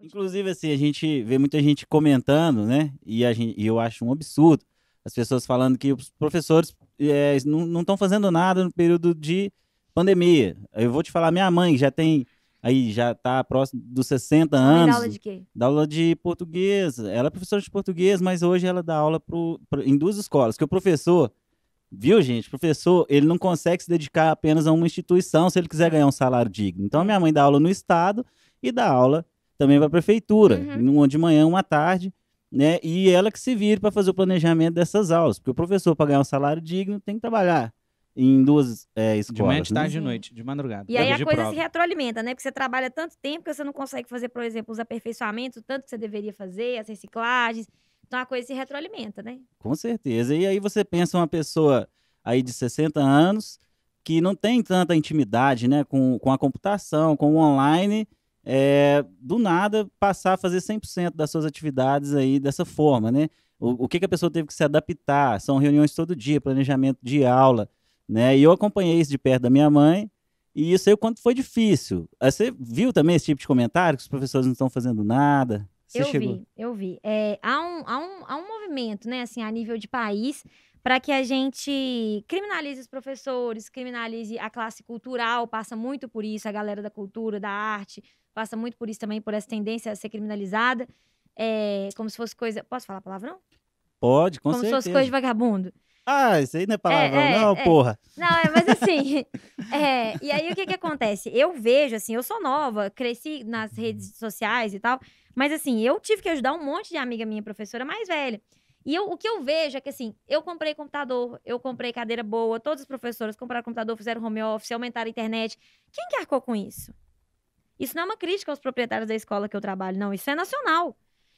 Inclusive, assim, a gente vê muita gente comentando, né? E, a gente, e eu acho um absurdo. As pessoas falando que os professores é, não estão fazendo nada no período de pandemia. Eu vou te falar, minha mãe já tem aí já está próximo dos 60 anos. Dá aula de quê? Dá aula de português. Ela é professora de português, mas hoje ela dá aula pro, pro, em duas escolas. Que o professor, viu, gente? O professor, ele não consegue se dedicar apenas a uma instituição se ele quiser ganhar um salário digno. Então, a minha mãe dá aula no Estado e dá aula também para a prefeitura, uhum. uma de manhã, uma tarde. Né? E ela que se vire para fazer o planejamento dessas aulas, porque o professor, para ganhar um salário digno, tem que trabalhar em duas é, escolas. De manhã, de né? tarde, de noite, de madrugada. E aí a coisa prova. se retroalimenta, né? Porque você trabalha tanto tempo que você não consegue fazer, por exemplo, os aperfeiçoamentos, tanto que você deveria fazer, as reciclagens. Então a coisa se retroalimenta, né? Com certeza. E aí você pensa uma pessoa aí de 60 anos que não tem tanta intimidade, né, com, com a computação, com o online, é, do nada passar a fazer 100% das suas atividades aí dessa forma, né? O, o que, que a pessoa teve que se adaptar? São reuniões todo dia, planejamento de aula, né? E eu acompanhei isso de perto da minha mãe e isso aí o quanto foi difícil. Você viu também esse tipo de comentário que os professores não estão fazendo nada? Você eu chegou... vi, eu vi. É, há, um, há, um, há um movimento, né, assim, a nível de país, para que a gente criminalize os professores, criminalize a classe cultural, passa muito por isso, a galera da cultura, da arte, passa muito por isso também, por essa tendência a ser criminalizada, é, como se fosse coisa... Posso falar não? Pode, com como certeza. Como se fosse coisa de vagabundo. Ah, isso aí não é palavrão, é, é, não, é. porra. Não, é, mas assim. é, e aí o que que acontece? Eu vejo, assim, eu sou nova, cresci nas redes sociais e tal, mas assim, eu tive que ajudar um monte de amiga minha, professora mais velha. E eu, o que eu vejo é que, assim, eu comprei computador, eu comprei cadeira boa, todos os professores compraram computador, fizeram home office, aumentaram a internet. Quem que arcou com isso? Isso não é uma crítica aos proprietários da escola que eu trabalho, não. Isso é nacional.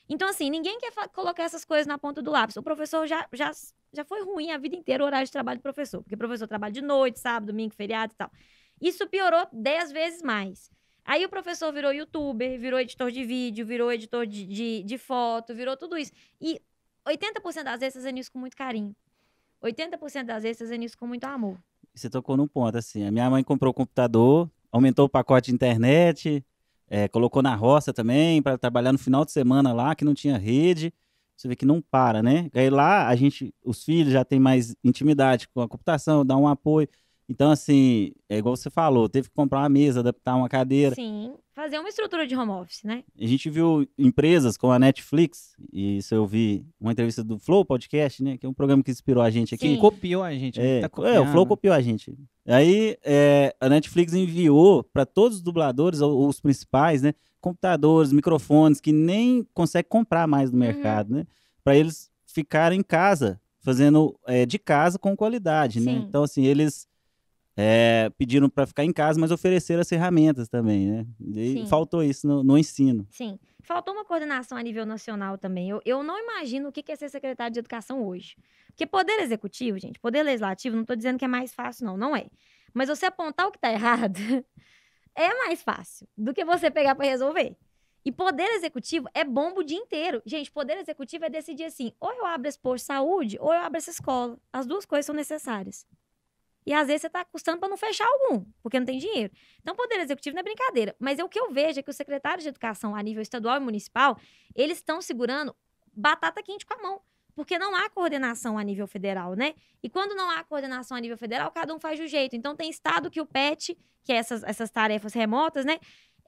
Então, assim, ninguém quer colocar essas coisas na ponta do lápis. O professor já, já já foi ruim a vida inteira o horário de trabalho do professor, porque o professor trabalha de noite, sábado, domingo, feriado e tal. Isso piorou dez vezes mais. Aí o professor virou youtuber, virou editor de vídeo, virou editor de, de, de foto, virou tudo isso. E 80% das vezes fazendo isso com muito carinho. 80% das vezes fazendo isso com muito amor. Você tocou num ponto, assim. A minha mãe comprou o computador, aumentou o pacote de internet, é, colocou na roça também, para trabalhar no final de semana lá, que não tinha rede você vê que não para, né? Aí lá a gente, os filhos já têm mais intimidade com a computação, dá um apoio. Então, assim, é igual você falou, teve que comprar uma mesa, adaptar uma cadeira. Sim, fazer uma estrutura de home office, né? A gente viu empresas como a Netflix, e isso eu vi uma entrevista do Flow Podcast, né? Que é um programa que inspirou a gente aqui. Sim. Copiou a gente. É, tá é, o Flow copiou a gente. Aí é, a Netflix enviou para todos os dubladores, os principais, né? computadores, microfones que nem consegue comprar mais no uhum. mercado, né? Para eles ficarem em casa, fazendo é, de casa com qualidade, né? Sim. né? Então, assim, eles é, pediram para ficar em casa, mas ofereceram as ferramentas também, né? E Sim. faltou isso no, no, ensino. Sim. Faltou uma coordenação a nível nacional também. Eu, eu não imagino o que é ser secretário de educação hoje. Porque poder executivo, gente, poder legislativo, não estou dizendo que é mais fácil, não. Não é. Mas você apontar o que está errado é mais fácil do que você pegar para resolver. E poder executivo é bombo o dia inteiro. Gente, poder executivo é decidir assim: ou eu abro esse posto de saúde, ou eu abro essa escola. As duas coisas são necessárias. E às vezes você está custando para não fechar algum, porque não tem dinheiro. Então, poder executivo não é brincadeira. Mas é o que eu vejo é que os secretários de educação a nível estadual e municipal, eles estão segurando batata quente com a mão porque não há coordenação a nível federal, né? E quando não há coordenação a nível federal, cada um faz do jeito. Então, tem estado que o PET, que é essas, essas tarefas remotas, né?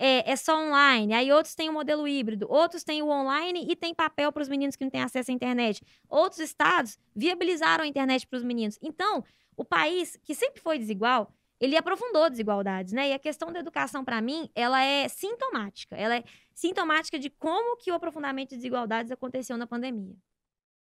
É, é, só online. Aí outros têm o modelo híbrido, outros têm o online e tem papel para os meninos que não têm acesso à internet. Outros estados viabilizaram a internet para os meninos. Então, o país, que sempre foi desigual, ele aprofundou desigualdades, né? E a questão da educação, para mim, ela é sintomática. Ela é sintomática de como que o aprofundamento de desigualdades aconteceu na pandemia.